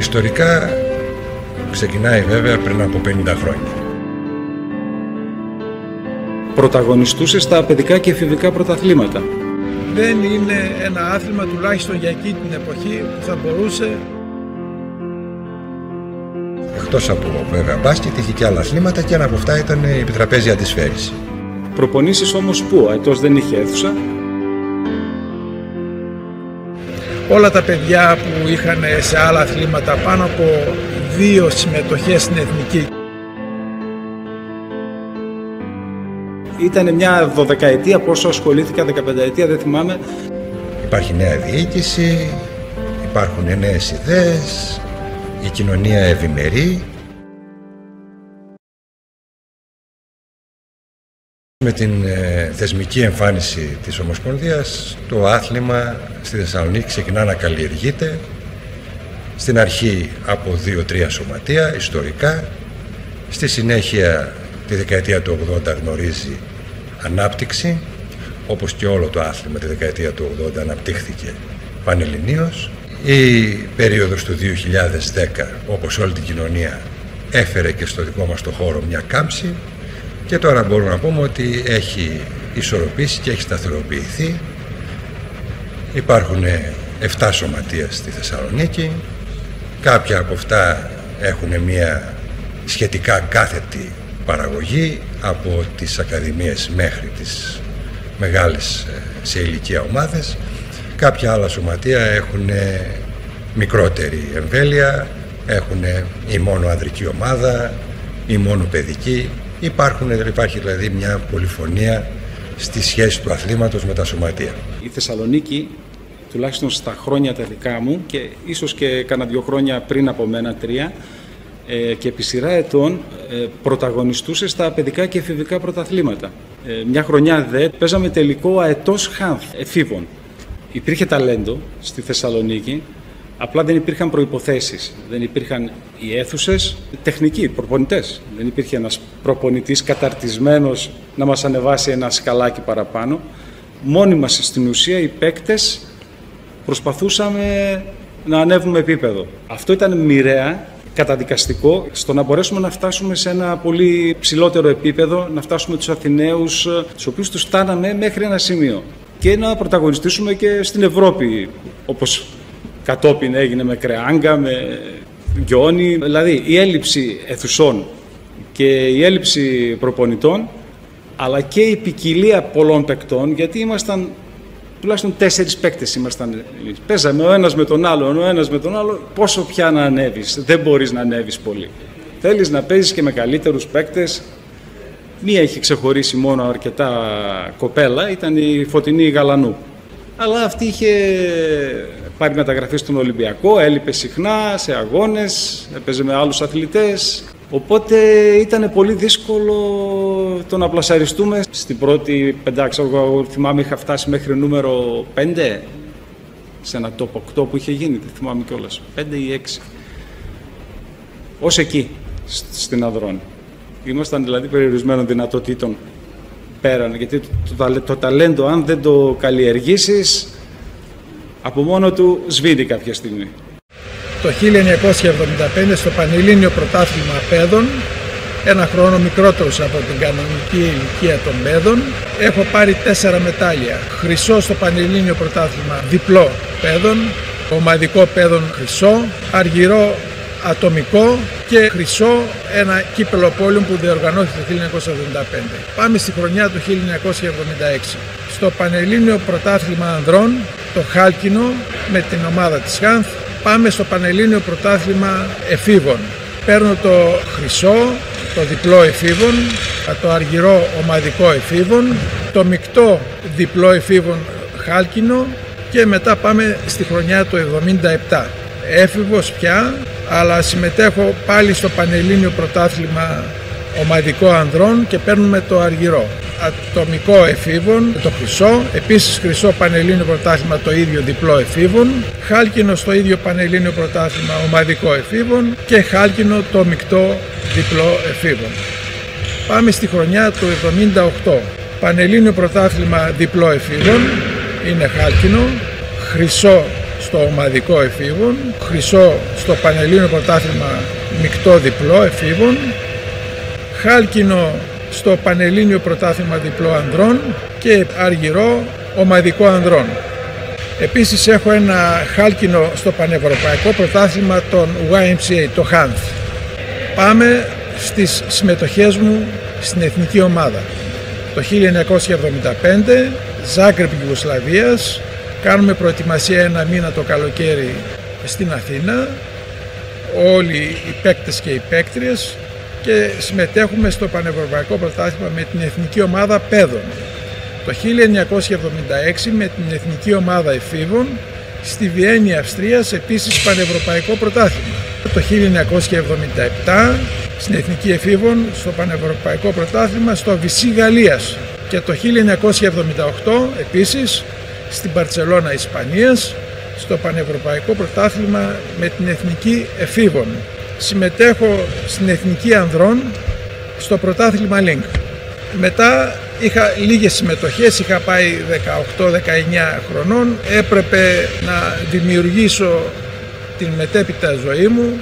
Ιστορικά ξεκινάει βέβαια πριν από 50 χρόνια. Πρωταγωνιστούσε στα παιδικά και εφηβικά πρωταθλήματα. Δεν είναι ένα άθλημα τουλάχιστον για εκεί την εποχή που θα μπορούσε Εκτός από βέβαια μπάσκετ είχε και άλλα αθλήματα και ένα από αυτά ήταν η επιτραπέζια αντισφαίριση. Προπονήσεις όμως πού, αετός δεν είχε αίθουσα; Όλα τα παιδιά που είχαν σε άλλα αθλήματα πάνω από δύο συμμετοχές στην εθνική. Ήταν μια δωδεκαετία πόσο ασχολήθηκα, δεκαπενταετία δεν θυμάμαι. Υπάρχει νέα διοίκηση, υπάρχουν νέες ιδέες, η κοινωνία ευημερεί. Με την ε, θεσμική εμφάνιση της Ομοσπονδίας, το άθλημα στη Θεσσαλονίκη ξεκινά να καλλιεργείται. Στην αρχή από δύο-τρία σωματεία, ιστορικά. Στη συνέχεια, τη δεκαετία του 80 γνωρίζει ανάπτυξη, όπως και όλο το άθλημα τη δεκαετία του 80 αναπτύχθηκε πανελληνίως. Η περίοδος του 2010, όπως όλη την κοινωνία, έφερε και στο δικό μας το χώρο μια κάμψη και τώρα μπορούμε να πούμε ότι έχει ισορροπήσει και έχει σταθεροποιηθεί. Υπάρχουν 7 σωματεία στη Θεσσαλονίκη. Κάποια από αυτά έχουν μια σχετικά κάθετη παραγωγή από τις ακαδημίες μέχρι τις μεγάλες ε, σε ηλικία ομάδες. Κάποια άλλα σωματεία έχουν μικρότερη εμβέλεια, έχουν ή μόνο ανδρική ομάδα ή μόνο παιδική. Υπάρχουν, υπάρχει δηλαδή μια πολυφωνία στη σχέση του αθλήματος με τα σωματεία. Η Θεσσαλονίκη, τουλάχιστον στα χρόνια τα δικά μου και ίσως και κάνα δύο χρόνια πριν από μένα, τρία, ε, και επί σειρά ετών ε, πρωταγωνιστούσε στα παιδικά και εφηβικά πρωταθλήματα. Ε, μια χρονιά δε παίζαμε τελικό αετός χάνθ εφήβων. Υπήρχε ταλέντο στη Θεσσαλονίκη, απλά δεν υπήρχαν προϋποθέσεις. Δεν υπήρχαν οι αίθουσες, τεχνικοί, προπονητές. Δεν υπήρχε ένας προπονητής καταρτισμένος να μας ανεβάσει ένα σκαλάκι παραπάνω. Μόνοι μας στην ουσία οι παίκτες προσπαθούσαμε να ανέβουμε επίπεδο. Αυτό ήταν μοιραία καταδικαστικό στο να μπορέσουμε να φτάσουμε σε ένα πολύ ψηλότερο επίπεδο, να φτάσουμε τους Αθηναίους, τους οποίους τους φτάναμε μέχρι ένα σημείο και να πρωταγωνιστήσουμε και στην Ευρώπη, όπως κατόπιν έγινε με Κρεάγκα, με Γκιόνι. Δηλαδή η έλλειψη αιθουσών και η έλλειψη προπονητών, αλλά και η ποικιλία πολλών παικτών, γιατί ήμασταν τουλάχιστον τέσσερις παίκτες ήμασταν εμείς. Παίζαμε ο ένας με τον άλλον, ο ένας με τον άλλο, πόσο πια να ανέβεις, δεν μπορείς να ανέβεις πολύ. Θέλεις να παίζεις και με καλύτερους παίκτες, Μία έχει ξεχωρίσει μόνο αρκετά κοπέλα, ήταν η Φωτεινή Γαλανού. Αλλά αυτή είχε πάρει μεταγραφή στον Ολυμπιακό, έλειπε συχνά σε αγώνες, έπαιζε με άλλους αθλητές. Οπότε ήταν πολύ δύσκολο το να πλασαριστούμε. Στην πρώτη πεντάξα, εγώ θυμάμαι είχα φτάσει μέχρι νούμερο 5 σε ένα top 8 που είχε γίνει, δεν θυμάμαι κιόλας, 5 ή 6. Ως εκεί, στην Αδρόνη. Ήμασταν δηλαδή περιορισμένων δυνατοτήτων πέραν, γιατί το, το, ταλέντο αν δεν το καλλιεργήσεις από μόνο του σβήνει κάποια στιγμή. Το 1975 στο Πανελλήνιο Πρωτάθλημα Παιδών, ένα χρόνο μικρότερος από την κανονική ηλικία των παιδών, έχω πάρει τέσσερα μετάλλια. Χρυσό στο Πανελλήνιο Πρωτάθλημα διπλό παιδών, ομαδικό παιδών χρυσό, αργυρό ατομικό και χρυσό ένα κύπελο πόλεων που διοργανώθηκε το 1975. Πάμε στη χρονιά του 1976. Στο Πανελλήνιο Πρωτάθλημα Ανδρών, το Χάλκινο με την ομάδα της Χάνθ, πάμε στο Πανελλήνιο Πρωτάθλημα Εφήβων. Παίρνω το χρυσό, το διπλό εφήβων, το αργυρό ομαδικό εφήβων, το μεικτό διπλό εφήβων χάλκινο και μετά πάμε στη χρονιά του 77. Έφηβος πια, αλλά συμμετέχω πάλι στο Πανελλήνιο Πρωτάθλημα Ομαδικό Ανδρών και παίρνουμε το αργυρό. Ατομικό εφήβων, το χρυσό, επίσης χρυσό Πανελλήνιο Πρωτάθλημα το ίδιο διπλό εφήβων, χάλκινο στο ίδιο Πανελλήνιο Πρωτάθλημα Ομαδικό εφήβων και χάλκινο το μεικτό διπλό εφήβων. Πάμε στη χρονιά του 78. Πανελλήνιο Πρωτάθλημα διπλό εφήβων, είναι χάλκινο, χρυσό στο ομαδικό εφήβων, χρυσό στο Πανελλήνιο Πρωτάθλημα μεικτό διπλό εφήβων, χάλκινο στο Πανελλήνιο Πρωτάθλημα διπλό ανδρών και αργυρό ομαδικό ανδρών. Επίσης έχω ένα χάλκινο στο Πανευρωπαϊκό Πρωτάθλημα των YMCA, το HANF. Πάμε στις συμμετοχές μου στην εθνική ομάδα. Το 1975, Ζάγκρεπ Ιουγκοσλαβίας, κάνουμε προετοιμασία ένα μήνα το καλοκαίρι στην Αθήνα, όλοι οι παίκτες και οι παίκτριες και συμμετέχουμε στο Πανευρωπαϊκό Πρωτάθλημα με την εθνική ομάδα παιδών. Το 1976 με την εθνική ομάδα εφήβων στη Βιέννη Αυστρίας επίσης Πανευρωπαϊκό Πρωτάθλημα. Το 1977 στην Εθνική Εφήβων στο Πανευρωπαϊκό Πρωτάθλημα στο Βυσί Γαλλίας και το 1978 επίσης στην Παρτσελώνα Ισπανίας στο Πανευρωπαϊκό Πρωτάθλημα με την Εθνική Εφήβων. Συμμετέχω στην Εθνική Ανδρών στο πρωτάθλημα Link. Μετά είχα λίγες συμμετοχές, είχα πάει 18-19 χρονών, έπρεπε να δημιουργήσω την μετέπειτα ζωή μου,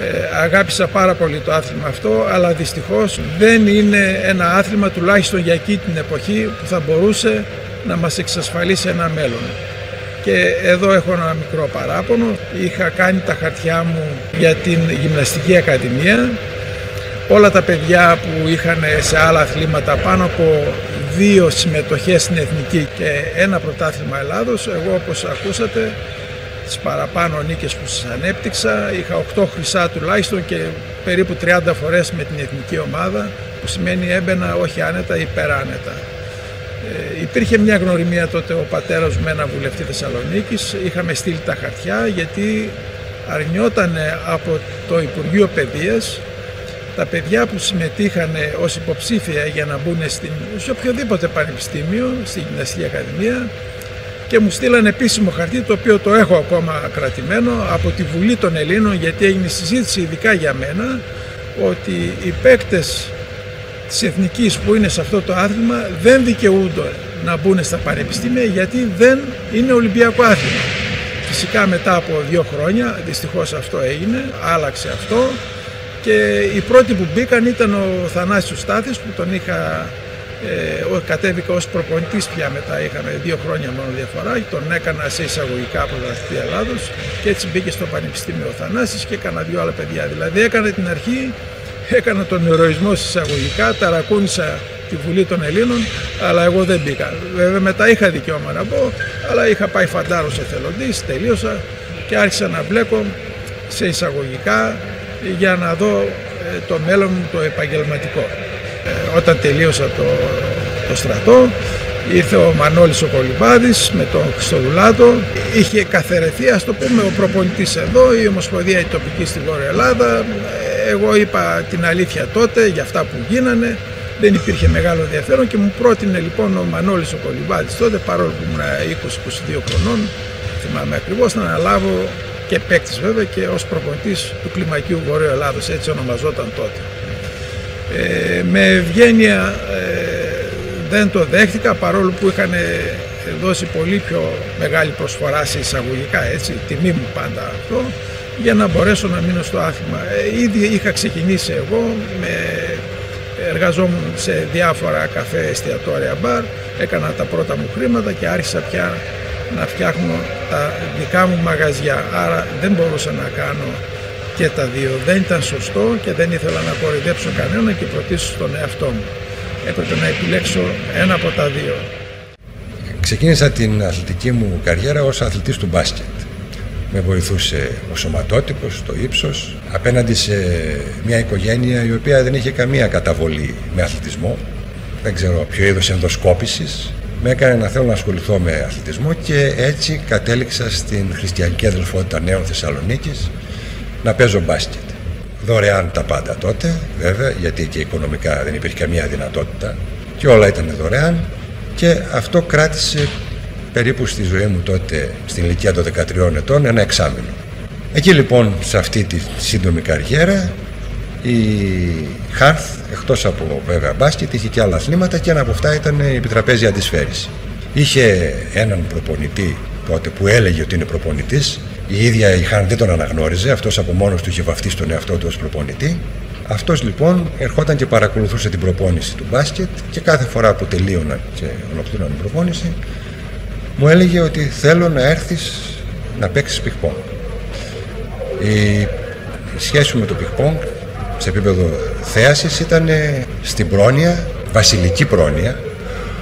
ε, αγάπησα πάρα πολύ το άθλημα αυτό, αλλά δυστυχώς δεν είναι ένα άθλημα τουλάχιστον για εκεί την εποχή που θα μπορούσε να μας εξασφαλίσει ένα μέλλον. Και εδώ έχω ένα μικρό παράπονο. Είχα κάνει τα χαρτιά μου για την Γυμναστική Ακαδημία. Όλα τα παιδιά που είχαν σε άλλα αθλήματα πάνω από δύο συμμετοχές στην Εθνική και ένα πρωτάθλημα Ελλάδος, εγώ όπως ακούσατε τις παραπάνω νίκες που σας ανέπτυξα. Είχα 8 χρυσά τουλάχιστον και περίπου 30 φορές με την εθνική ομάδα, που σημαίνει έμπαινα όχι άνετα, υπεράνετα. Ε, υπήρχε μια γνωριμία τότε ο πατέρας μου με ένα βουλευτή Θεσσαλονίκης. Είχαμε στείλει τα χαρτιά γιατί αρνιόταν από το Υπουργείο Παιδείας τα παιδιά που συμμετείχαν ως υποψήφια για να μπουν στην, σε οποιοδήποτε πανεπιστήμιο, στην Γυμναστική Ακαδημία, και μου στείλαν επίσημο χαρτί το οποίο το έχω ακόμα κρατημένο από τη Βουλή των Ελλήνων γιατί έγινε συζήτηση ειδικά για μένα ότι οι παίκτες της Εθνικής που είναι σε αυτό το άθλημα δεν δικαιούνται να μπουν στα πανεπιστήμια γιατί δεν είναι Ολυμπιακό άθλημα. Φυσικά μετά από δύο χρόνια, δυστυχώς αυτό έγινε, άλλαξε αυτό και οι πρώτοι που μπήκαν ήταν ο Θανάσιος Στάθης που τον είχα ε, κατέβηκα ως προπονητής πια μετά, είχαμε δύο χρόνια μόνο διαφορά, τον έκανα σε εισαγωγικά πρωταθλητή Ελλάδος και έτσι μπήκε στο Πανεπιστήμιο ο Θανάσης και έκανα δύο άλλα παιδιά. Δηλαδή έκανα την αρχή, έκανα τον ηρωισμό εισαγωγικά, ταρακούνησα τη Βουλή των Ελλήνων, αλλά εγώ δεν μπήκα. Βέβαια μετά είχα δικαίωμα να μπω, αλλά είχα πάει φαντάρος εθελοντής, τελείωσα και άρχισα να μπλέκω σε εισαγωγικά για να δω ε, το μέλλον μου το επαγγελματικό. Ε, όταν τελείωσα το, το στρατό ήρθε ο Μανώλης ο Κολυμπάδης με τον Χριστοδουλάτο είχε καθαιρεθεί ας το πούμε ο προπονητής εδώ η Ομοσπονδία η τοπική στη Βόρεια Ελλάδα εγώ είπα την αλήθεια τότε για αυτά που γίνανε δεν υπήρχε μεγάλο ενδιαφέρον και μου πρότεινε λοιπόν ο Μανώλης ο Κολυμπάδης τότε παρόλο που ήμουν 20-22 χρονών θυμάμαι ακριβώς να αναλάβω και παίκτης βέβαια και ως προπονητής του κλιμακίου Βορείου Ελλάδος έτσι ονομαζόταν τότε. Ε, με ευγένεια ε, δεν το δέχτηκα παρόλο που είχαν δώσει πολύ πιο μεγάλη προσφορά σε εισαγωγικά έτσι, τιμή μου πάντα αυτό για να μπορέσω να μείνω στο άθλημα. Ε, ήδη είχα ξεκινήσει εγώ, με, εργαζόμουν σε διάφορα καφέ, εστιατόρια, μπαρ, έκανα τα πρώτα μου χρήματα και άρχισα πια να φτιάχνω τα δικά μου μαγαζιά. Άρα δεν μπορούσα να κάνω και τα δύο. Δεν ήταν σωστό και δεν ήθελα να κορυδέψω κανένα και προτίσω στον εαυτό μου. Έπρεπε να επιλέξω ένα από τα δύο. Ξεκίνησα την αθλητική μου καριέρα ως αθλητής του μπάσκετ. Με βοηθούσε ο σωματότυπος, το ύψος, απέναντι σε μια οικογένεια η οποία δεν είχε καμία καταβολή με αθλητισμό. Δεν ξέρω ποιο είδος ενδοσκόπησης. Με έκανε να θέλω να ασχοληθώ με αθλητισμό και έτσι κατέληξα στην Χριστιανική Αδελφότητα Νέων Θεσσαλονίκης να παίζω μπάσκετ. Δωρεάν τα πάντα τότε, βέβαια, γιατί και οικονομικά δεν υπήρχε καμία δυνατότητα και όλα ήταν δωρεάν και αυτό κράτησε περίπου στη ζωή μου τότε, στην ηλικία των 13 ετών, ένα εξάμεινο. Εκεί λοιπόν, σε αυτή τη σύντομη καριέρα, η Χάρθ, εκτός από βέβαια μπάσκετ, είχε και άλλα αθλήματα και ένα από αυτά ήταν η επιτραπέζια αντισφαίριση. Είχε έναν προπονητή τότε που έλεγε ότι είναι προπονητής. Η ίδια η ΧΑΝ δεν τον αναγνώριζε, αυτός από μόνος του είχε βαφτίσει τον εαυτό του ως προπονητή. Αυτός λοιπόν ερχόταν και παρακολουθούσε την προπόνηση του μπάσκετ και κάθε φορά που τελείωνα και ολοκλήρωνα την προπόνηση μου έλεγε ότι θέλω να έρθεις να παίξεις πικ Η σχέση με το πικ σε επίπεδο θέασης ήταν στην πρόνοια, βασιλική πρόνοια,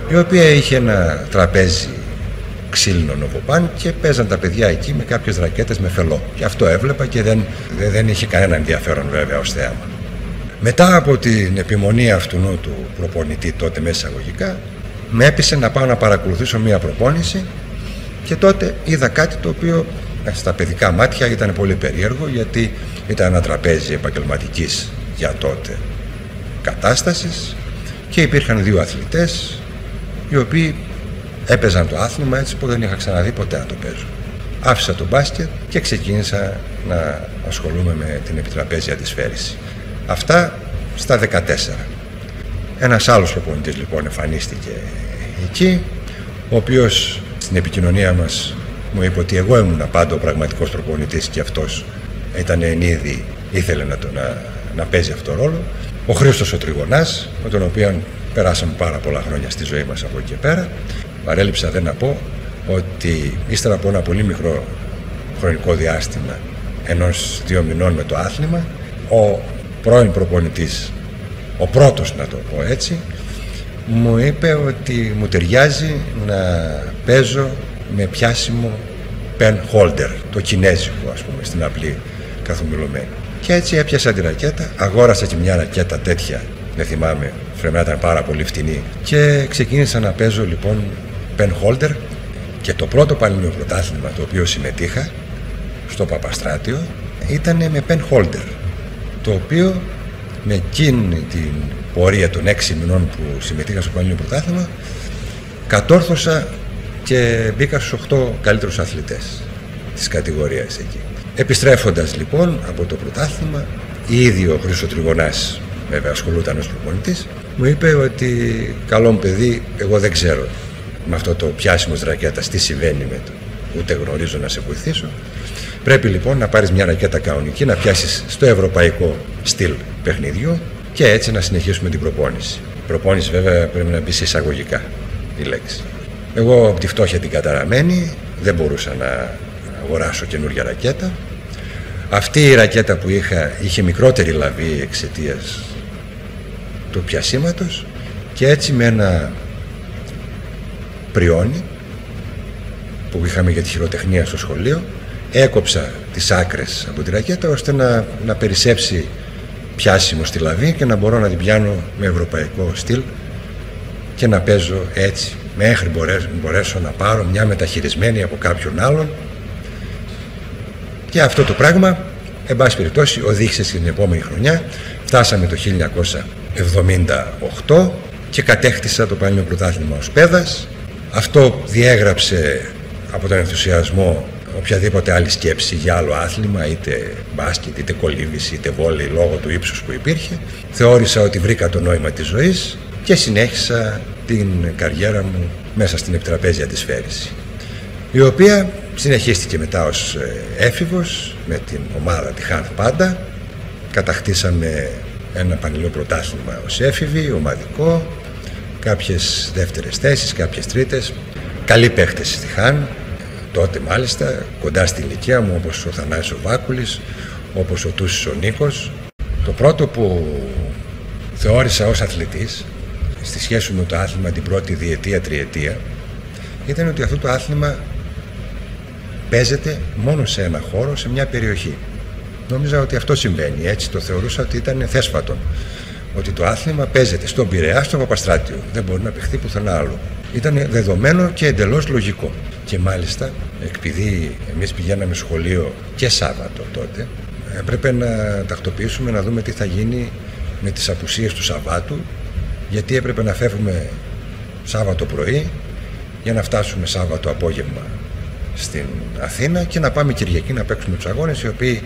η οποία είχε ένα τραπέζι ξύλινο νοβοπάν και παίζαν τα παιδιά εκεί με κάποιες ρακέτες με φελό. Και αυτό έβλεπα και δεν, δεν είχε κανένα ενδιαφέρον βέβαια ως θέαμα. Μετά από την επιμονή αυτού του προπονητή τότε μέσα αγωγικά, με έπεισε να πάω να παρακολουθήσω μία προπόνηση και τότε είδα κάτι το οποίο ε, στα παιδικά μάτια ήταν πολύ περίεργο γιατί ήταν ένα τραπέζι επαγγελματικής για τότε κατάστασης και υπήρχαν δύο αθλητές οι οποίοι έπαιζαν το άθλημα έτσι που δεν είχα ξαναδεί ποτέ να το παίζω. Άφησα το μπάσκετ και ξεκίνησα να ασχολούμαι με την επιτραπέζια της φέρηση. Αυτά στα 14. Ένας άλλος προπονητής λοιπόν εμφανίστηκε εκεί, ο οποίος στην επικοινωνία μας μου είπε ότι εγώ ήμουν πάντα ο πραγματικός προπονητής και αυτός ήταν εν είδη, ήθελε να, το, να, να παίζει αυτό το ρόλο. Ο Χρήστος ο Τριγωνάς, με τον οποίο περάσαμε πάρα πολλά χρόνια στη ζωή μας από εκεί και πέρα. Παρέλειψα δεν να πω ότι ύστερα από ένα πολύ μικρό χρονικό διάστημα ενός δύο μηνών με το άθλημα, ο πρώην προπονητής, ο πρώτος να το πω έτσι, μου είπε ότι μου ταιριάζει να παίζω με πιάσιμο pen holder, το κινέζικο ας πούμε, στην απλή καθομιλωμένη. Και έτσι έπιασα τη ρακέτα, αγόρασα και μια ρακέτα τέτοια, δεν θυμάμαι, φρεμιά ήταν πάρα πολύ φτηνή και ξεκίνησα να παίζω λοιπόν pen holder και το πρώτο πανελληνίο πρωτάθλημα το οποίο συμμετείχα στο Παπαστράτιο ήταν με pen holder το οποίο με εκείνη την πορεία των έξι μηνών που συμμετείχα στο Πανελλήνιο Πρωτάθλημα κατόρθωσα και μπήκα στους 8 καλύτερους αθλητές της κατηγορίας εκεί. Επιστρέφοντας λοιπόν από το πρωτάθλημα, ήδη ο Χρήστος Τριγωνάς βέβαια ασχολούταν ως προπονητής, μου είπε ότι καλό μου παιδί, εγώ δεν ξέρω με αυτό το πιάσιμο ρακέτας τι συμβαίνει με το, ούτε γνωρίζω να σε βοηθήσω. Πρέπει λοιπόν να πάρεις μια ρακέτα κανονική, να πιάσεις στο ευρωπαϊκό στυλ παιχνιδιού και έτσι να συνεχίσουμε την προπόνηση. Η προπόνηση βέβαια πρέπει να μπει σε εισαγωγικά η λέξη. Εγώ από τη φτώχεια την καταραμένη δεν μπορούσα να αγοράσω καινούργια ρακέτα. Αυτή η ρακέτα που είχα είχε μικρότερη λαβή εξαιτίας του πιασίματος και έτσι με ένα πριόνι που είχαμε για τη χειροτεχνία στο σχολείο έκοψα τις άκρες από τη ρακέτα ώστε να, να περισσέψει πιάσιμο στη λαβή και να μπορώ να την πιάνω με ευρωπαϊκό στυλ και να παίζω έτσι μέχρι μπορέσω, μπορέσω να πάρω μια μεταχειρισμένη από κάποιον άλλον. Και αυτό το πράγμα εν πάση περιπτώσει οδήγησε στην επόμενη χρονιά. Φτάσαμε το 1978 και κατέκτησα το Πανελλήνιο Πρωτάθλημα ως πέδας. Αυτό διέγραψε από τον ενθουσιασμό οποιαδήποτε άλλη σκέψη για άλλο άθλημα, είτε μπάσκετ, είτε κολύβηση, είτε βόλεϊ, λόγω του ύψους που υπήρχε. Θεώρησα ότι βρήκα το νόημα της ζωής και συνέχισα την καριέρα μου μέσα στην επιτραπέζια της Φέρηση, η οποία συνεχίστηκε μετά ως ε, έφηβος με την ομάδα τη Χάνθ Πάντα. Κατακτήσαμε ένα πανελλό πρωτάθλημα ως έφηβη, ομαδικό, κάποιες δεύτερες θέσεις, κάποιες τρίτες. Καλοί παίχτες στη Χάν, τότε μάλιστα, κοντά στη ηλικία μου, όπως ο Θανάσης ο Βάκουλης, όπως ο Τούσης ο Νίκος. Το πρώτο που θεώρησα ως αθλητής, στη σχέση με το άθλημα την πρώτη διετία, τριετία, ήταν ότι αυτό το άθλημα παίζεται μόνο σε ένα χώρο, σε μια περιοχή. Νόμιζα ότι αυτό συμβαίνει, έτσι το θεωρούσα ότι ήταν θέσφατο. Ότι το άθλημα παίζεται στον Πειραιά, στο Παπαστράτιο. Δεν μπορεί να παιχθεί πουθενά άλλο. Ήταν δεδομένο και εντελώς λογικό. Και μάλιστα, επειδή εμείς πηγαίναμε σχολείο και Σάββατο τότε, έπρεπε να τακτοποιήσουμε να δούμε τι θα γίνει με τις απουσίες του Σαββάτου, γιατί έπρεπε να φεύγουμε Σάββατο πρωί για να φτάσουμε Σάββατο απόγευμα στην Αθήνα και να πάμε Κυριακή να παίξουμε τους αγώνες, οι οποίοι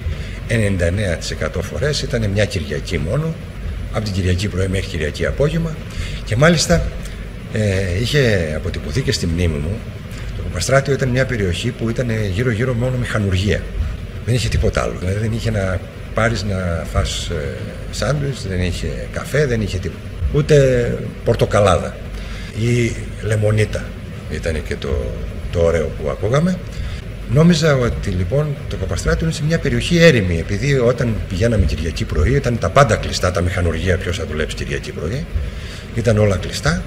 99% φορές ήταν μια Κυριακή μόνο, από την Κυριακή πρωί μέχρι Κυριακή απόγευμα και μάλιστα ε, είχε αποτυπωθεί και στη μνήμη μου Παπαστράτιο ήταν μια περιοχή που ήταν γύρω-γύρω μόνο μηχανουργία. Δεν είχε τίποτα άλλο. Δηλαδή δεν είχε να πάρεις να φας ε, σάντουιτς, δεν είχε καφέ, δεν είχε τίποτα. Ούτε πορτοκαλάδα ή λεμονίτα ήταν και το, το ωραίο που ακούγαμε. Νόμιζα ότι λοιπόν το Παπαστράτιο είναι σε μια περιοχή έρημη, επειδή όταν πηγαίναμε Κυριακή πρωί ήταν τα πάντα κλειστά, τα μηχανουργία ποιος θα δουλέψει Κυριακή πρωί, ήταν όλα κλειστά.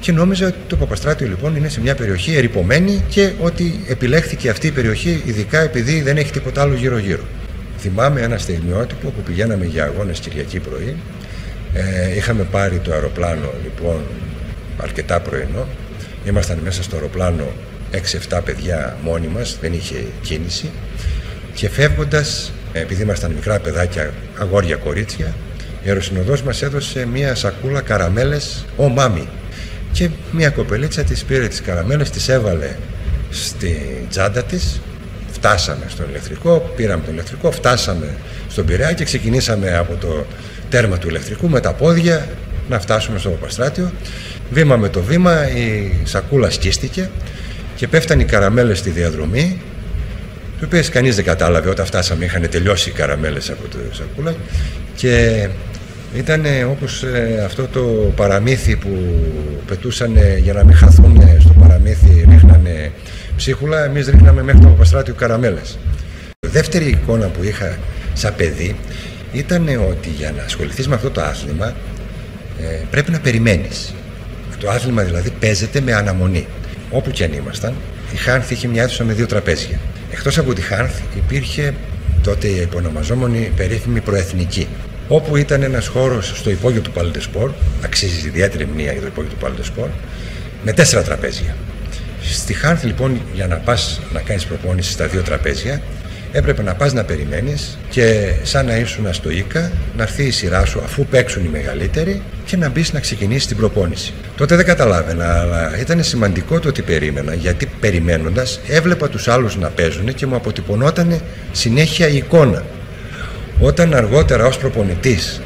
Και νόμιζα ότι το Παπαστράτιο λοιπόν είναι σε μια περιοχή ερυπωμένη και ότι επιλέχθηκε αυτή η περιοχή ειδικά επειδή δεν έχει τίποτα άλλο γύρω-γύρω. Θυμάμαι ένα στιγμιότυπο που πηγαίναμε για αγώνες Κυριακή πρωί. Ε, είχαμε πάρει το αεροπλάνο λοιπόν αρκετά πρωινό. Ήμασταν μέσα στο αεροπλάνο 6-7 παιδιά μόνοι μας, δεν είχε κίνηση και φεύγοντας, επειδή ήμασταν μικρά παιδάκια, αγόρια κορίτσια, η αεροσυνοδός μας έδωσε μία σακούλα καραμέλες «Ο μάμι» και μία κοπελίτσα της πήρε τις καραμέλες, τις έβαλε στη τσάντα της φτάσαμε στο ηλεκτρικό, πήραμε το ηλεκτρικό, φτάσαμε στον Πειραιά και ξεκινήσαμε από το τέρμα του ηλεκτρικού με τα πόδια να φτάσουμε στο Παπαστράτιο. Βήμα με το βήμα η σακούλα σκίστηκε και πέφτανε οι καραμέλες στη διαδρομή τι οποίες κανείς δεν κατάλαβε όταν φτάσαμε, είχαν τελειώσει οι καραμέλες από το σακούλα και ήταν όπως ε, αυτό το παραμύθι που πετούσαν για να μην χαθούν στο παραμύθι, ρίχνανε ψίχουλα, εμείς ρίχναμε μέχρι το Παπαστράτιο καραμέλες. Η δεύτερη εικόνα που είχα σαν παιδί ήταν ότι για να ασχοληθείς με αυτό το άθλημα ε, πρέπει να περιμένεις. Το άθλημα δηλαδή παίζεται με αναμονή όπου και αν ήμασταν, η Χάνθ είχε μια αίθουσα με δύο τραπέζια. Εκτός από τη Χάνθ υπήρχε τότε η επωνομαζόμενη περίφημη προεθνική, όπου ήταν ένας χώρος στο υπόγειο του Παλτεσπορ, αξίζει ιδιαίτερη μνήμα για το υπόγειο του Παλτεσπορ, με τέσσερα τραπέζια. Στη Χάνθ λοιπόν για να πας να κάνεις προπόνηση στα δύο τραπέζια έπρεπε να πας να περιμένεις και σαν να ήσουν στο ΙΚΑ να έρθει η σειρά σου αφού παίξουν οι μεγαλύτεροι και να μπεις να ξεκινήσεις την προπόνηση. Τότε δεν καταλάβαινα, αλλά ήταν σημαντικό το ότι περίμενα, γιατί περιμένοντας έβλεπα τους άλλους να παίζουν και μου αποτυπωνόταν συνέχεια η εικόνα. Όταν αργότερα ως προπονητής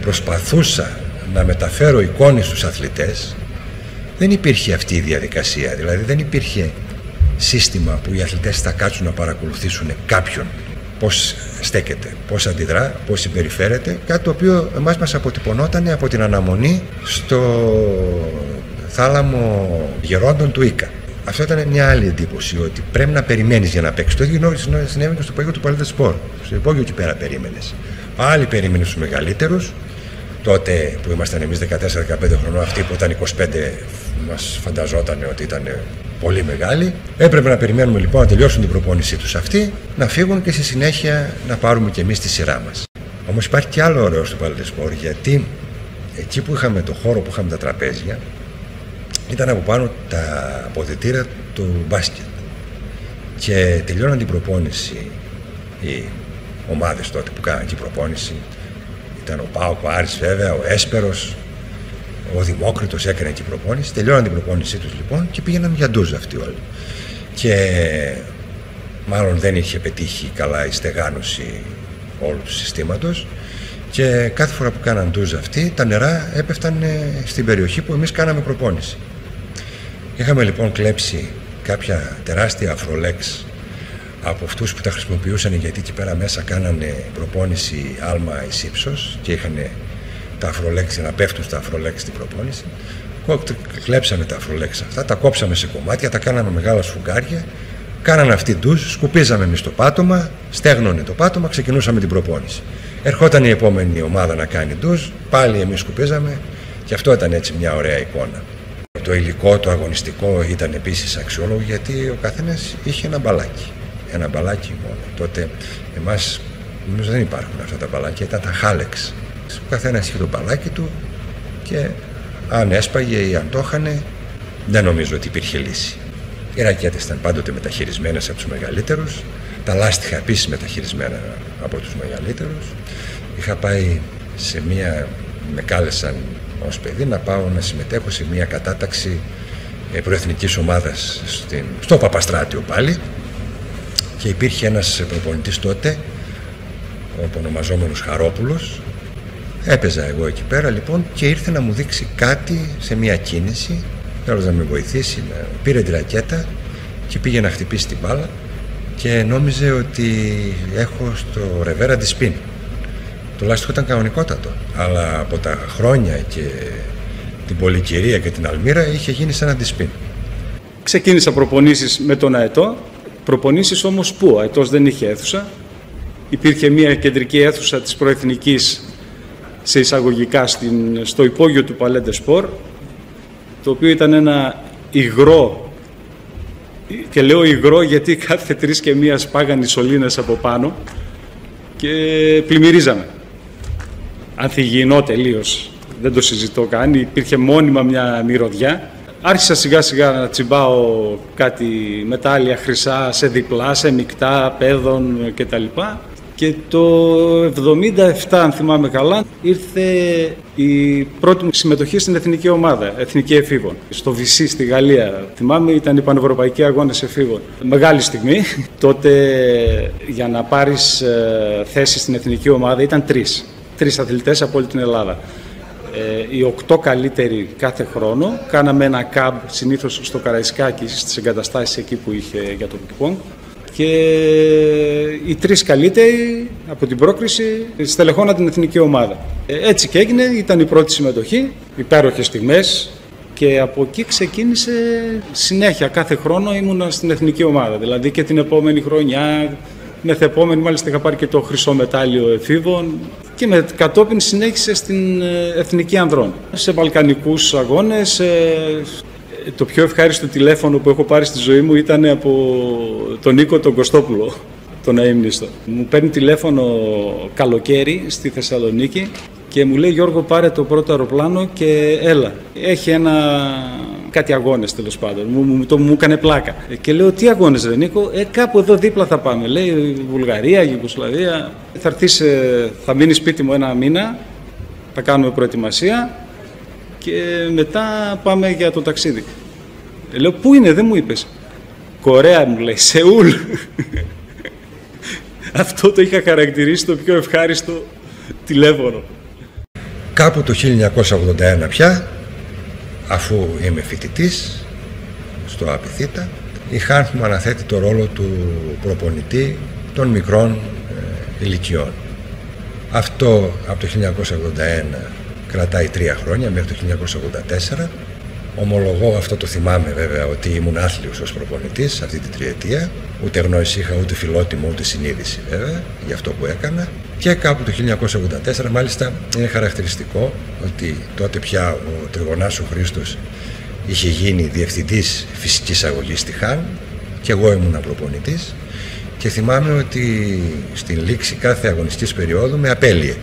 προσπαθούσα να μεταφέρω εικόνες στους αθλητές, δεν υπήρχε αυτή η διαδικασία, δηλαδή δεν υπήρχε σύστημα που οι αθλητές θα κάτσουν να παρακολουθήσουν κάποιον πώς στέκεται, πώς αντιδρά, πώς συμπεριφέρεται, κάτι το οποίο εμάς μας αποτυπωνόταν από την αναμονή στο θάλαμο γερόντων του ΙΚΑ. Αυτό ήταν μια άλλη εντύπωση, ότι πρέπει να περιμένεις για να παίξεις. Το ίδιο συνέβη και στο υπόγειο του Παλέτε Σπορ. Στο υπόγειο εκεί πέρα περίμενες. Πάλι περίμενες τους μεγαλύτερους. Τότε που ήμασταν εμείς 14-15 χρονών, αυτοί που ήταν 25 μας φανταζόταν ότι ήταν πολύ μεγάλη. Έπρεπε να περιμένουμε λοιπόν να τελειώσουν την προπόνησή τους αυτοί, να φύγουν και στη συνέχεια να πάρουμε κι εμείς τη σειρά μας. Όμως υπάρχει κι άλλο ωραίο στο Παλαιτεσπόρ, γιατί εκεί που είχαμε το χώρο που είχαμε τα τραπέζια, ήταν από πάνω τα αποδητήρια του μπάσκετ. Και τελειώναν την προπόνηση οι ομάδες τότε που κάναν την προπόνηση. Ήταν ο Πάο, ο Άρης βέβαια, ο Έσπερος, ο Δημόκριτος έκανε εκεί προπόνηση. Τελειώναν την προπόνησή τους λοιπόν και πήγαιναν για ντουζ αυτοί όλοι. Και μάλλον δεν είχε πετύχει καλά η στεγάνωση όλου του συστήματος. Και κάθε φορά που κάναν ντουζ αυτοί, τα νερά έπεφταν στην περιοχή που εμείς κάναμε προπόνηση. Είχαμε λοιπόν κλέψει κάποια τεράστια αφρολέξ από αυτούς που τα χρησιμοποιούσαν γιατί εκεί πέρα μέσα κάνανε προπόνηση άλμα εις ύψος και είχαν τα αφρολέξη, να πέφτουν στα αφρολέξη στην προπόνηση. Κλέψαμε τα αφρολέξη αυτά, τα κόψαμε σε κομμάτια, τα κάναμε μεγάλα σφουγγάρια, κάνανε αυτή ντουζ, σκουπίζαμε εμείς το πάτωμα, στέγνωνε το πάτωμα, ξεκινούσαμε την προπόνηση. Ερχόταν η επόμενη ομάδα να κάνει ντουζ, πάλι εμείς σκουπίζαμε και αυτό ήταν έτσι μια ωραία εικόνα. Το υλικό, το αγωνιστικό ήταν επίσης αξιόλογο γιατί ο καθένας είχε ένα μπαλάκι. Ένα μπαλάκι μόνο. Τότε εμάς νομίζω δεν υπάρχουν αυτά τα μπαλάκια, ήταν τα χάλεξ. Ο καθένας είχε το μπαλάκι του και αν έσπαγε ή αν το είχανε, δεν νομίζω ότι υπήρχε λύση. Οι ρακέτες ήταν πάντοτε μεταχειρισμένες από τους μεγαλύτερους, τα λάστιχα επίσης μεταχειρισμένα από τους μεγαλύτερους. Είχα πάει σε μία, με κάλεσαν ως παιδί να πάω να συμμετέχω σε μία κατάταξη ε, προεθνικής ομάδας στο Παπαστράτιο πάλι. Και υπήρχε ένας προπονητής τότε ο ονομαζόμενος Χαρόπουλος. Έπαιζα εγώ εκεί πέρα λοιπόν και ήρθε να μου δείξει κάτι σε μια κίνηση. Θέλω να με βοηθήσει, να... πήρε τη ρακέτα και πήγε να χτυπήσει την μπάλα. Και νόμιζε ότι έχω στο ρεβέρα τη σπίν. Τουλάχιστον ήταν κανονικότατο. Αλλά από τα χρόνια και την πολυκυρία και την αλμύρα είχε γίνει σαν αντισπίν. Ξεκίνησα προπονήσεις με τον αετό. Προπονήσεις όμως που; Ο αετός δεν είχε αίθουσα. Υπήρχε μια κεντρική αίθουσα της προεθνικής σε εισαγωγικά στην, στο υπόγειο του Παλέντε Σπορ το οποίο ήταν ένα υγρό και λέω υγρό γιατί κάθε τρεις και μία σπάγαν οι σωλήνες από πάνω και πλημμυρίζαμε. Ανθυγιεινό τελείως. Δεν το συζητώ καν. Υπήρχε μόνιμα μια μυρωδιά. Άρχισα σιγά σιγά να τσιμπάω κάτι μετάλλια χρυσά σε διπλά, σε μεικτά, παιδών κτλ. Και το 77, αν θυμάμαι καλά, ήρθε η πρώτη μου συμμετοχή στην εθνική ομάδα, εθνική εφήβων. Στο Βισί, στη Γαλλία. Θυμάμαι, ήταν οι πανευρωπαϊκοί αγώνες εφήβων. Μεγάλη στιγμή. Τότε για να πάρεις ε, θέση στην εθνική ομάδα ήταν τρεις. Τρεις αθλητές από όλη την Ελλάδα. Ε, οι οκτώ καλύτεροι κάθε χρόνο. Κάναμε ένα καμπ συνήθως στο Καραϊσκάκι, στις εγκαταστάσεις εκεί που είχε για το πικ και οι τρεις καλύτεροι από την πρόκριση στελεχώναν την εθνική ομάδα. Ε, έτσι και έγινε, ήταν η πρώτη συμμετοχή, υπέροχες στιγμές και από εκεί ξεκίνησε συνέχεια, κάθε χρόνο ήμουνα στην εθνική ομάδα. Δηλαδή και την επόμενη χρονιά, μεθεπόμενη μάλιστα είχα πάρει και το χρυσό μετάλλιο εφήβων και με κατόπιν συνέχισε στην ε, εθνική ανδρών. Σε βαλκανικούς αγώνες, το πιο ευχάριστο τηλέφωνο που έχω πάρει στη ζωή μου ήταν από τον Νίκο τον Κωστόπουλο, τον αείμνηστο. Μου παίρνει τηλέφωνο καλοκαίρι στη Θεσσαλονίκη και μου λέει Γιώργο πάρε το πρώτο αεροπλάνο και έλα. Έχει ένα κάτι αγώνες τέλος πάντων. Μου, μου, το μου έκανε πλάκα. Και λέω τι αγώνες, Ρε Νίκο, ε, κάπου εδώ δίπλα θα πάμε. Λέει Βουλγαρία, Γιουγκοσλαβία. Θα έρθεις, ε, θα μείνεις σπίτι μου ένα μήνα, θα κάνουμε προετοιμασία και μετά πάμε για το ταξίδι. Ε, λέω, πού είναι, δεν μου είπες. Κορέα μου λέει, Σεούλ. Αυτό το είχα χαρακτηρίσει το πιο ευχάριστο τηλέφωνο. Κάπου το 1981 πια, αφού είμαι φοιτητής στο Απιθύτα, η Χάνθ μου αναθέτει το ρόλο του προπονητή των μικρών ε, ηλικιών. Αυτό από το 1981 κρατάει τρία χρόνια μέχρι το 1984. Ομολογώ, αυτό το θυμάμαι βέβαια, ότι ήμουν άθλιος ως προπονητής αυτή τη τριετία. Ούτε γνώση είχα, ούτε φιλότιμο, ούτε συνείδηση βέβαια για αυτό που έκανα. Και κάπου το 1984 μάλιστα είναι χαρακτηριστικό ότι τότε πια ο Τριγωνάς ο Χρήστος είχε γίνει διευθυντής φυσικής αγωγής στη ΧΑΝ και εγώ ήμουν προπονητής και θυμάμαι ότι στην λήξη κάθε αγωνιστής περίοδου με απέλυε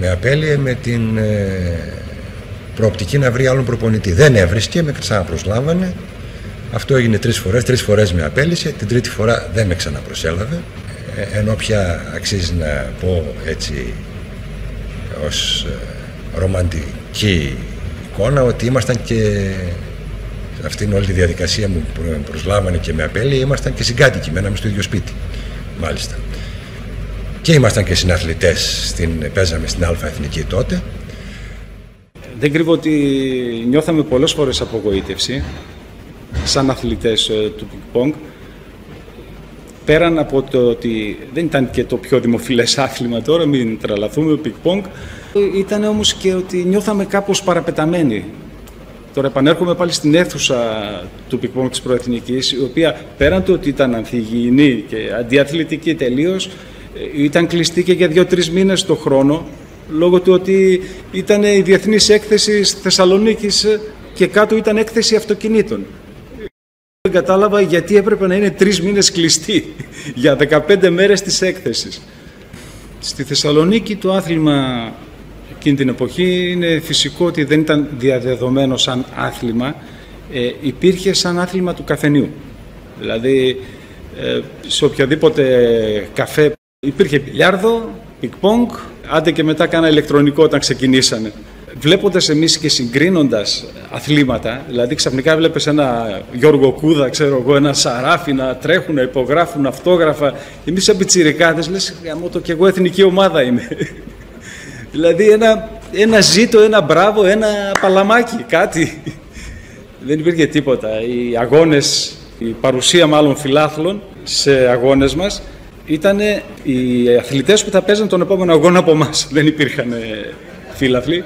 με απέλυε με την ε, προοπτική να βρει άλλον προπονητή. Δεν έβρισκε, με ξαναπροσλάβανε. Αυτό έγινε τρεις φορές, τρεις φορές με απέλυσε, την τρίτη φορά δεν με ξαναπροσέλαβε. Ε, ενώ πια αξίζει να πω έτσι ως ε, ρομαντική εικόνα ότι ήμασταν και σε αυτήν όλη τη διαδικασία μου που προσλάβανε και με απέλυε, ήμασταν και συγκάτοικοι, μέναμε στο ίδιο σπίτι μάλιστα και ήμασταν και συναθλητές, στην, παίζαμε στην Αλφα Εθνική τότε. Δεν κρύβω ότι νιώθαμε πολλές φορές απογοήτευση σαν αθλητές ε, του πινκ πέραν από το ότι δεν ήταν και το πιο δημοφιλές άθλημα τώρα, μην τραλαθούμε, το πινκ ήταν όμως και ότι νιώθαμε κάπως παραπεταμένοι. Τώρα επανέρχομαι πάλι στην αίθουσα του πινκ της Προεθνικής, η οποία πέραν του ότι ήταν ανθυγιεινή και αντιαθλητική τελείως, ε, ήταν κλειστή και για δύο-τρεις μήνες το χρόνο λόγω του ότι ήταν η διεθνής έκθεση Θεσσαλονίκης και κάτω ήταν έκθεση αυτοκινήτων. Δεν κατάλαβα γιατί έπρεπε να είναι τρεις μήνες κλειστή για 15 μέρες της έκθεσης. Στη Θεσσαλονίκη το άθλημα εκείνη την εποχή είναι φυσικό ότι δεν ήταν διαδεδομένο σαν άθλημα, ε, υπήρχε σαν άθλημα του καφενείου. Δηλαδή ε, σε οποιαδήποτε καφέ Υπήρχε μπιλιάρδο, πινγκ-πονγκ, άντε και μετά κάνα ηλεκτρονικό όταν ξεκινήσανε. Βλέποντας εμείς και συγκρίνοντας αθλήματα, δηλαδή ξαφνικά βλέπεις ένα Γιώργο Κούδα, ξέρω εγώ, ένα Σαράφη να τρέχουν, να υπογράφουν αυτόγραφα. Εμείς σαν πιτσιρικάδες λες, γαμώ το κι εγώ εθνική ομάδα είμαι. δηλαδή ένα, ένα ζήτο, ένα μπράβο, ένα παλαμάκι, κάτι. Δεν υπήρχε τίποτα. Οι αγώνες Η παρουσία μάλλον φιλάθλων σε αγώνες μας ήταν οι αθλητές που θα παίζαν τον επόμενο αγώνα από εμάς. Δεν υπήρχαν φίλαθλοι.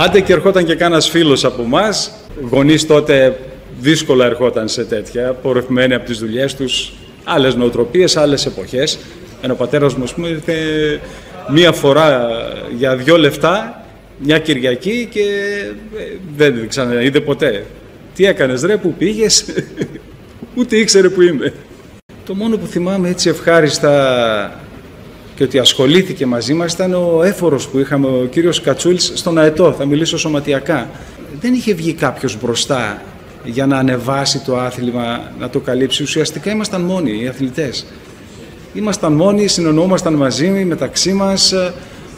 Άντε και ερχόταν και κάνα φίλος από εμάς. Γονείς τότε δύσκολα ερχόταν σε τέτοια, πορευμένοι από τις δουλειές τους, άλλες νοοτροπίες, άλλες εποχές. Ένα πατέρας μου, ας πούμε, ήρθε μία φορά για δυο λεφτά, μια Κυριακή και ε, δεν ξαναείδε ποτέ. Τι έκανες ρε, που πήγες, ούτε ήξερε που είμαι. Το μόνο που θυμάμαι έτσι ευχάριστα και ότι ασχολήθηκε μαζί μας ήταν ο έφορος που είχαμε, ο κύριος Κατσούλης στον Αετό, θα μιλήσω σωματιακά. Δεν είχε βγει κάποιος μπροστά για να ανεβάσει το άθλημα, να το καλύψει. Ουσιαστικά ήμασταν μόνοι οι αθλητές. Ήμασταν μόνοι, συνεννοούμασταν μαζί μεταξύ μας,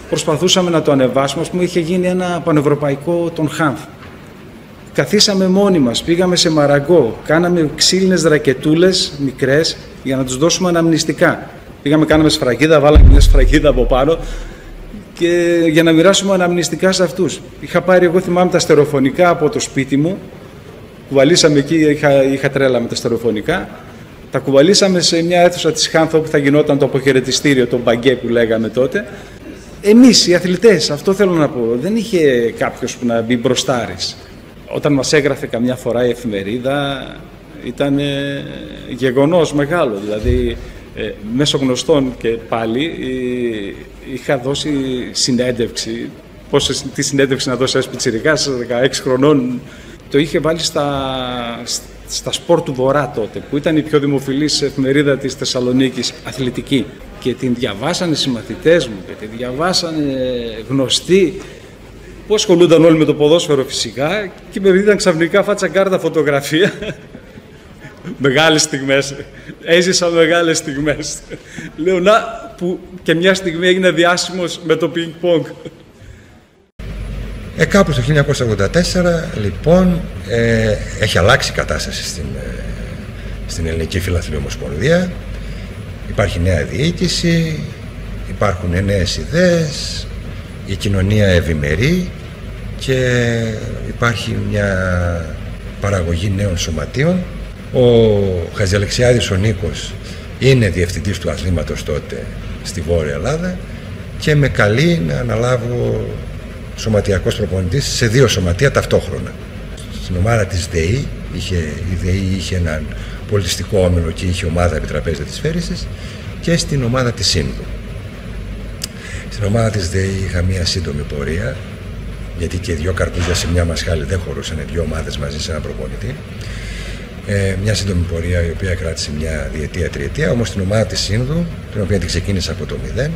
προσπαθούσαμε να το ανεβάσουμε. Ας πούμε, είχε γίνει ένα πανευρωπαϊκό των Χάμφ. Καθίσαμε μόνοι μας, πήγαμε σε μαραγκό, κάναμε ξύλινες ρακετούλες μικρές για να τους δώσουμε αναμνηστικά. Πήγαμε, κάναμε σφραγίδα, βάλαμε μια σφραγίδα από πάνω και για να μοιράσουμε αναμνηστικά σε αυτούς. Είχα πάρει, εγώ θυμάμαι τα στερεοφωνικά από το σπίτι μου, κουβαλήσαμε εκεί, είχα, είχα τρέλα με τα στερεοφωνικά, τα κουβαλήσαμε σε μια αίθουσα της Χάνθο που θα γινόταν το αποχαιρετιστήριο, το μπαγκέ που λέγαμε τότε. Εμείς οι αθλητές, αυτό θέλω να πω, δεν είχε κάποιος που να μπει μπροστάρης. Όταν μας έγραφε καμιά φορά η εφημερίδα, ήταν ε, γεγονός μεγάλο. Δηλαδή, ε, μέσω γνωστών και πάλι ε, είχα δώσει συνέντευξη. Πώς, τι συνέντευξη να δώσει ένας πιτσιρικάς 16 χρονών. Το είχε βάλει στα, στα σπορ του Βορρά τότε, που ήταν η πιο δημοφιλής εφημερίδα της Θεσσαλονίκης, αθλητική. Και την διαβάσανε οι συμμαθητές μου και την διαβάσανε γνωστοί που ασχολούνταν όλοι με το ποδόσφαιρο φυσικά και με είδαν ξαφνικά φάτσα κάρτα φωτογραφία Μεγάλες στιγμές. Έζησα μεγάλες στιγμές. Λέω να που και μια στιγμή έγινε διάσημος με το πινκ πονγκ. Ε, κάπου στο 1984 λοιπόν ε, έχει αλλάξει η κατάσταση στην, ε, στην Ελληνική Φιλαθλή Ομοσπονδία. Υπάρχει νέα διοίκηση, υπάρχουν νέες ιδέες, η κοινωνία ευημερεί και υπάρχει μια παραγωγή νέων σωματείων ο Χαζιαλεξιάδης ο Νίκος είναι διευθυντής του αθλήματος τότε στη Βόρεια Ελλάδα και με καλεί να αναλάβω σωματιακός προπονητής σε δύο σωματεία ταυτόχρονα. Στην ομάδα της ΔΕΗ, είχε, η ΔΕΗ είχε έναν πολιτιστικό όμιλο και είχε ομάδα επιτραπέζια της Φέρησης και στην ομάδα της Σύνδου. Στην ομάδα της ΔΕΗ είχα μία σύντομη πορεία γιατί και δύο καρπούζια σε μια μασχάλη δεν χωρούσαν δύο ομάδες μαζί σε ένα προπονητή ε, μια σύντομη πορεία η οποία κράτησε μια διετία, τριετία, όμως στην ομάδα της Σύνδου, την οποία την ξεκίνησα από το 0,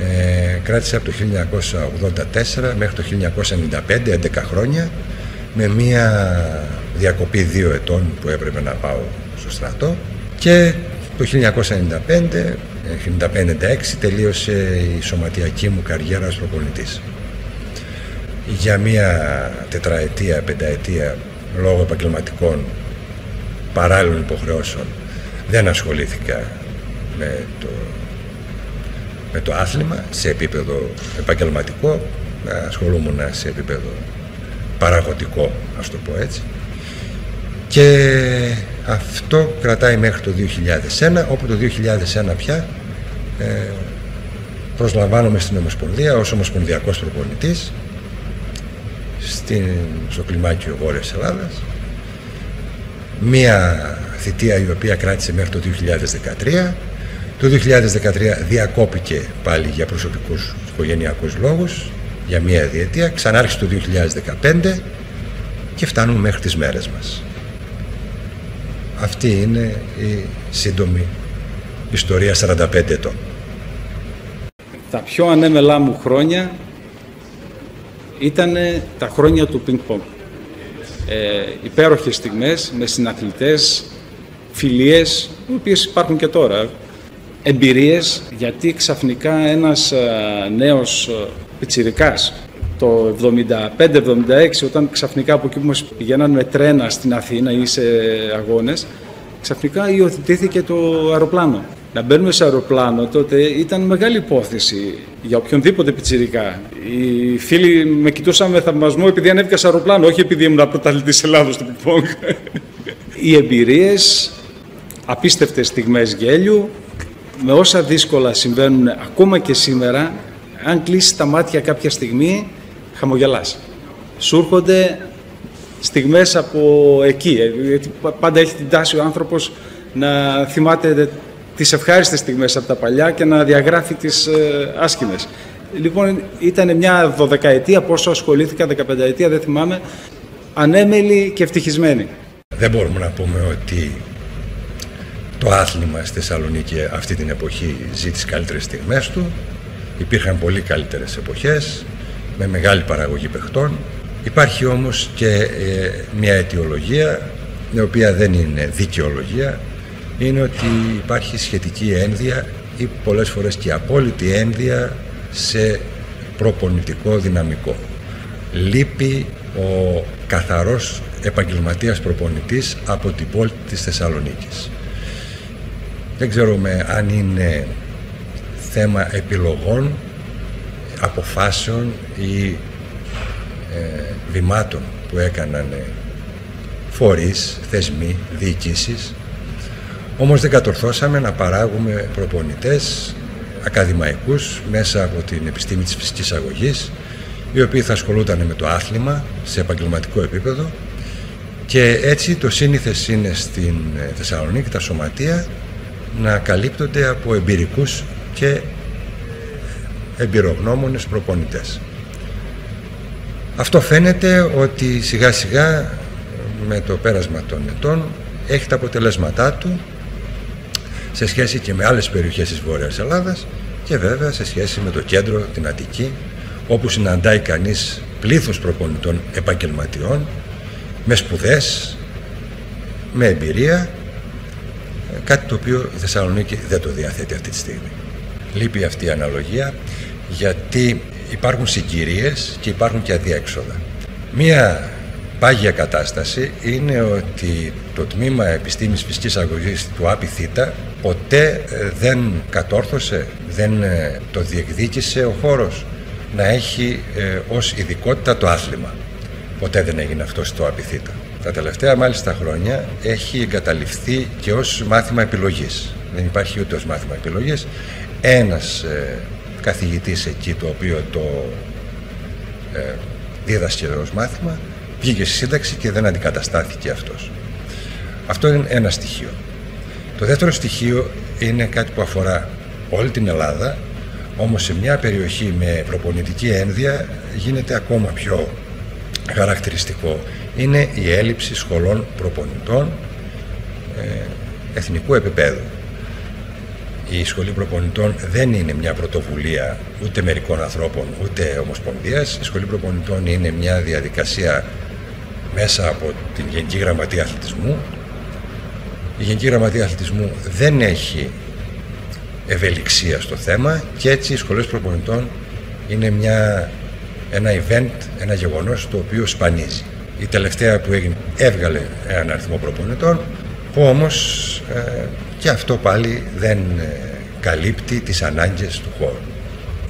ε, κράτησε από το 1984 μέχρι το 1995, 11 χρόνια, με μια διακοπή δύο ετών που έπρεπε να πάω στο στρατό και το 1995 1996 τελείωσε η σωματιακή μου καριέρα ως προπονητής. Για μία τετραετία, πενταετία λόγω επαγγελματικών παράλληλων υποχρεώσεων δεν ασχολήθηκα με το, με το άθλημα σε επίπεδο επαγγελματικό, ασχολούμουν σε επίπεδο παραγωγικό, ας το πω έτσι. Και αυτό κρατάει μέχρι το 2001, όπου το 2001 πια ε, προσλαμβάνομαι στην Ομοσπονδία ως Ομοσπονδιακός Προπονητής στην, στο κλιμάκιο Βόρειας Ελλάδας μία θητεία η οποία κράτησε μέχρι το 2013. Το 2013 διακόπηκε πάλι για προσωπικούς οικογενειακούς λόγους για μία διετία, ξανάρχισε το 2015 και φτάνουμε μέχρι τις μέρες μας. Αυτή είναι η σύντομη ιστορία 45 ετών. Τα πιο ανέμελά μου χρόνια ήταν τα χρόνια του πινκ-πονγκ ε, υπέροχες στιγμές με συναθλητές, φιλίες, οι οποίες υπάρχουν και τώρα, εμπειρίες, γιατί ξαφνικά ένας ε, νέος ε, πιτσιρικάς το 75-76 όταν ξαφνικά από εκεί που μας πηγαίναν με τρένα στην Αθήνα ή σε αγώνες ξαφνικά υιοθετήθηκε το αεροπλάνο. Να μπαίνουμε σε αεροπλάνο τότε ήταν μεγάλη υπόθεση για οποιονδήποτε πιτσιρικά. Οι φίλοι με κοιτούσαν με θαυμασμό επειδή ανέβηκα σε αεροπλάνο, όχι επειδή ήμουν πρωταθλητής Ελλάδος του πιππόγκ. Οι εμπειρίες απίστευτες στιγμές γέλιου, με όσα δύσκολα συμβαίνουν ακόμα και σήμερα, αν κλείσει τα μάτια κάποια στιγμή, χαμογελάς. Σου έρχονται στιγμές από εκεί, ε, γιατί πάντα έχει την τάση ο άνθρωπος να θυμάται τις ευχάριστες στιγμές από τα παλιά και να διαγράφει τις ε, άσχημες. Λοιπόν, ήταν μια δωδεκαετία, πόσο ασχολήθηκα, δεκαπενταετία, δεν θυμάμαι, ανέμελη και ευτυχισμένη. Δεν μπορούμε να πούμε ότι το άθλημα στη Θεσσαλονίκη αυτή την εποχή ζει τις καλύτερες στιγμές του. Υπήρχαν πολύ καλύτερες εποχές, με μεγάλη παραγωγή παιχτών. Υπάρχει όμως και ε, μια αιτιολογία, η οποία δεν είναι δικαιολογία, είναι ότι υπάρχει σχετική ένδια ή πολλές φορές και απόλυτη ένδια σε προπονητικό δυναμικό. Λείπει ο καθαρός επαγγελματίας προπονητής από την πόλη της Θεσσαλονίκης. Δεν ξέρουμε αν είναι θέμα επιλογών, αποφάσεων ή ε, βημάτων που έκαναν φορείς, θεσμοί, διοικήσεις. Όμως δεν κατορθώσαμε να παράγουμε προπονητές ακαδημαϊκούς μέσα από την επιστήμη της φυσικής αγωγής οι οποίοι θα ασχολούνταν με το άθλημα σε επαγγελματικό επίπεδο και έτσι το σύνηθες είναι στην Θεσσαλονίκη τα σωματεία να καλύπτονται από εμπειρικούς και εμπειρογνώμονες προπονητές. Αυτό φαίνεται ότι σιγά σιγά με το πέρασμα των ετών έχει τα αποτελέσματά του σε σχέση και με άλλες περιοχές της Βόρειας Ελλάδας και βέβαια σε σχέση με το κέντρο, την Αττική, όπου συναντάει κανείς πλήθος προπονητών επαγγελματιών, με σπουδές, με εμπειρία, κάτι το οποίο η Θεσσαλονίκη δεν το διαθέτει αυτή τη στιγμή. Λείπει αυτή η αναλογία γιατί υπάρχουν συγκυρίες και υπάρχουν και αδιέξοδα. Μία πάγια κατάσταση είναι ότι το τμήμα επιστήμης φυσικής αγωγής του ΑΠΙ ποτέ ε, δεν κατόρθωσε, δεν ε, το διεκδίκησε ο χώρος να έχει ε, ως ειδικότητα το άθλημα. Ποτέ δεν έγινε αυτό στο ΑΠΙΘΙΤΑ. Τα τελευταία μάλιστα χρόνια έχει εγκαταληφθεί και ως μάθημα επιλογής. Δεν υπάρχει ούτε ως μάθημα επιλογής. Ένας ε, καθηγητής εκεί το οποίο το ε, δίδασκε ως μάθημα βγήκε στη σύνταξη και δεν αντικαταστάθηκε αυτός. Αυτό είναι ένα στοιχείο. Το δεύτερο στοιχείο είναι κάτι που αφορά όλη την Ελλάδα, όμως σε μια περιοχή με προπονητική ένδια γίνεται ακόμα πιο χαρακτηριστικό. Είναι η έλλειψη σχολών προπονητών ε, εθνικού επίπεδου. Η σχολή προπονητών δεν είναι μια πρωτοβουλία ούτε μερικών ανθρώπων ούτε ομοσπονδίας. Η σχολή προπονητών είναι μια διαδικασία μέσα από την Γενική Γραμματεία Αθλητισμού η Γενική Γραμματεία Αθλητισμού δεν έχει ευελιξία στο θέμα και έτσι οι σχολές προπονητών είναι μια, ένα event, ένα γεγονός το οποίο σπανίζει. Η τελευταία που έγινε έβγαλε έναν αριθμό προπονητών που όμως ε, και αυτό πάλι δεν ε, καλύπτει τις ανάγκες του χώρου.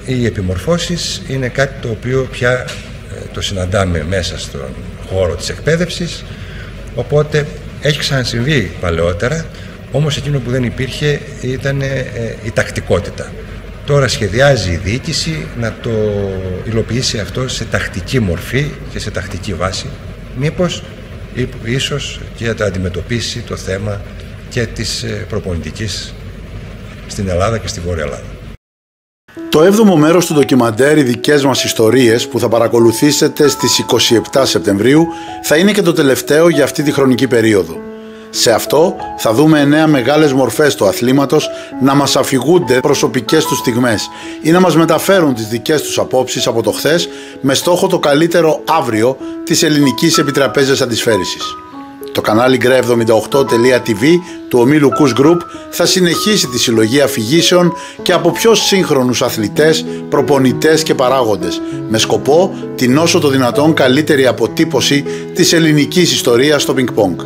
Οι επιμορφώσεις είναι κάτι το οποίο πια ε, το συναντάμε μέσα στον χώρο της εκπαίδευσης οπότε έχει ξανασυμβεί παλαιότερα, όμως εκείνο που δεν υπήρχε ήταν ε, η τακτικότητα. Τώρα σχεδιάζει η διοίκηση να το υλοποιήσει αυτό σε τακτική μορφή και σε τακτική βάση. Μήπως ίσως και να αντιμετωπίσει το θέμα και της ε, προπονητικής στην Ελλάδα και στη Βόρεια Ελλάδα. Το έβδομο μέρος του ντοκιμαντέρ «Οι δικές μας ιστορίες» που θα παρακολουθήσετε στις 27 Σεπτεμβρίου θα είναι και το τελευταίο για αυτή τη χρονική περίοδο. Σε αυτό θα δούμε εννέα μεγάλες μορφές του αθλήματος να μας αφηγούνται προσωπικές τους στιγμές ή να μας μεταφέρουν τις δικές τους απόψεις από το χθες με στόχο το καλύτερο αύριο της ελληνικής επιτραπέζιας αντισφαίρησης. Το κανάλι GRE78.tv του ομίλου Kus Group θα συνεχίσει τη συλλογή αφηγήσεων και από πιο σύγχρονους αθλητές, προπονητές και παράγοντες με σκοπό την όσο το δυνατόν καλύτερη αποτύπωση της ελληνικής ιστορίας στο πινκ πονγκ.